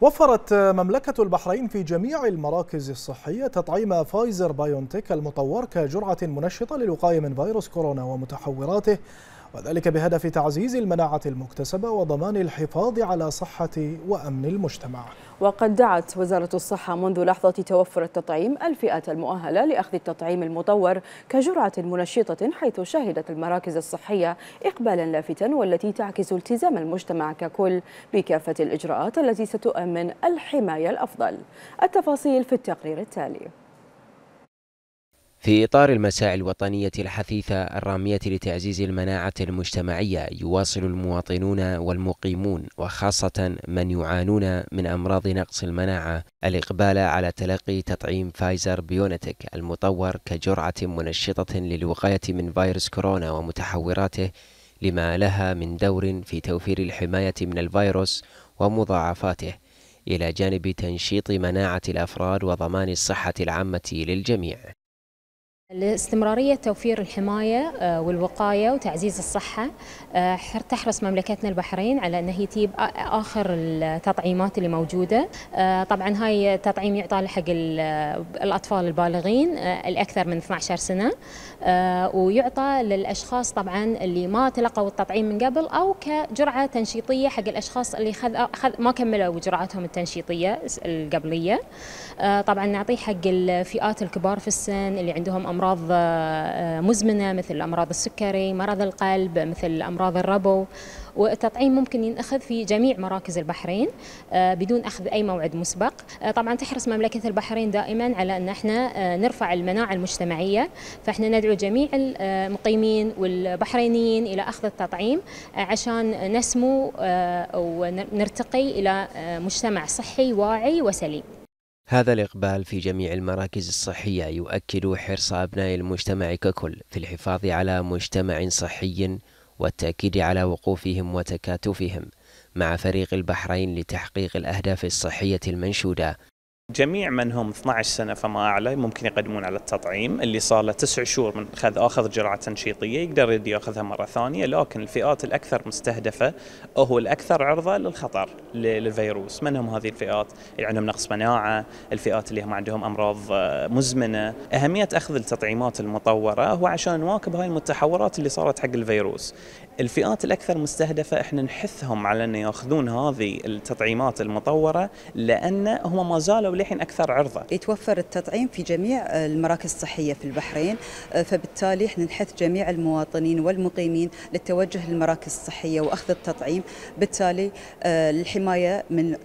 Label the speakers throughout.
Speaker 1: وفرت مملكة البحرين في جميع المراكز الصحية تطعيم فايزر بايونتيك المطور كجرعة منشطة للوقاية من فيروس كورونا ومتحوراته. وذلك بهدف تعزيز المناعة المكتسبة وضمان الحفاظ على صحة وأمن المجتمع.
Speaker 2: وقد دعت وزارة الصحة منذ لحظة توفر التطعيم الفئات المؤهلة لأخذ التطعيم المطور كجرعة منشطة حيث شهدت المراكز الصحية إقبالا لافتا والتي تعكس التزام المجتمع ككل بكافة الإجراءات التي ستؤمن الحماية الأفضل. التفاصيل في التقرير التالي.
Speaker 3: في إطار المساعي الوطنية الحثيثة الرامية لتعزيز المناعة المجتمعية يواصل المواطنون والمقيمون وخاصة من يعانون من أمراض نقص المناعة الإقبال على تلقي تطعيم فايزر بيونتك المطور كجرعة منشطة للوقاية من فيروس كورونا ومتحوراته لما لها من دور في توفير الحماية من الفيروس ومضاعفاته إلى جانب تنشيط مناعة الأفراد وضمان الصحة العامة للجميع.
Speaker 4: لاستمرارية توفير الحماية آه، والوقاية وتعزيز الصحة آه، تحرص مملكتنا البحرين على أن هي تجيب آخر التطعيمات اللي موجودة. آه، طبعا هاي تطعيم يعطى حق الأطفال البالغين الأكثر من 12 سنة. ويعطى للأشخاص طبعا اللي ما تلقوا التطعيم من قبل أو كجرعة تنشيطية حق الأشخاص اللي خذ ما كملوا جرعتهم التنشيطية القبلية. طبعا نعطيه حق الفئات الكبار في السن اللي عندهم أمراض آه، مزمنة مثل أمراض السكري مرض القلب مثل أمراض الربو. والتطعيم ممكن ينأخذ في جميع مراكز البحرين آه، بدون أخذ أي موعد مسبق. آه، طبعا تحرص مملكة البحرين دائما على أن إحنا نرفع المناعة المجتمعية. فإحنا ندعو جميع المقيمين والبحرينيين إلى أخذ التطعيم عشان نسمو ونرتقي إلى مجتمع صحي واعي وسليم.
Speaker 3: هذا الإقبال في جميع المراكز الصحية يؤكد حرص أبناء المجتمع ككل في الحفاظ على مجتمع صحي والتأكيد على وقوفهم وتكاتفهم مع فريق البحرين لتحقيق الأهداف الصحية المنشودة.
Speaker 5: جميع من هم 12 سنة فما أعلى ممكن يقدمون على التطعيم. اللي صار له تسع شهور من خذ أخذ جرعة تنشيطية يقدر يدي يأخذها مرة ثانية لكن الفئات الأكثر مستهدفة هو الأكثر عرضة للخطر للفيروس. من هم هذه الفئات؟ اللي عندهم نقص مناعة الفئات اللي هم عندهم أمراض آه، مزمنة. أهمية أخذ التطعيمات المطورة هو عشان نواكب هاي المتحورات اللي صارت حق الفيروس. الفئات الأكثر مستهدفة إحنا نحثهم على أن يأخذون هذه التطعيمات المطورة لأن هم ما زالوا وللحين أكثر عرضة.
Speaker 6: يتوفر التطعيم في جميع المراكز الصحية في البحرين فبالتالي إحنا نحث جميع المواطنين والمقيمين للتوجه للمراكز الصحية وأخذ التطعيم. بالتالي آه، للحماية من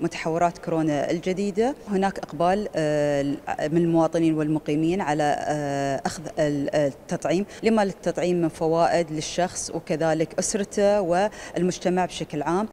Speaker 6: متحورات كورونا الجديدة. هناك إقبال آه، من المواطنين والمقيمين على آه، أخذ التطعيم. لما للتطعيم من فوائد للشخص وكذلك أسرته والمجتمع بشكل عام.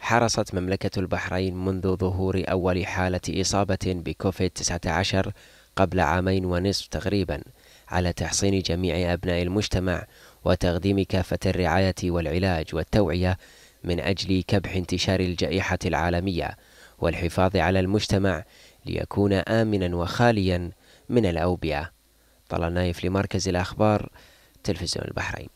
Speaker 3: حرصت مملكة البحرين منذ ظهور أول حالة إصابة بكوفيد 19 قبل عامين ونصف تقريبا على تحصين جميع أبناء المجتمع وتقديم كافة الرعاية والعلاج والتوعية من أجل كبح انتشار الجائحة العالمية والحفاظ على المجتمع ليكون آمنا وخاليا من الأوبئة. طلال نايف لمركز الأخبار تلفزيون البحرين.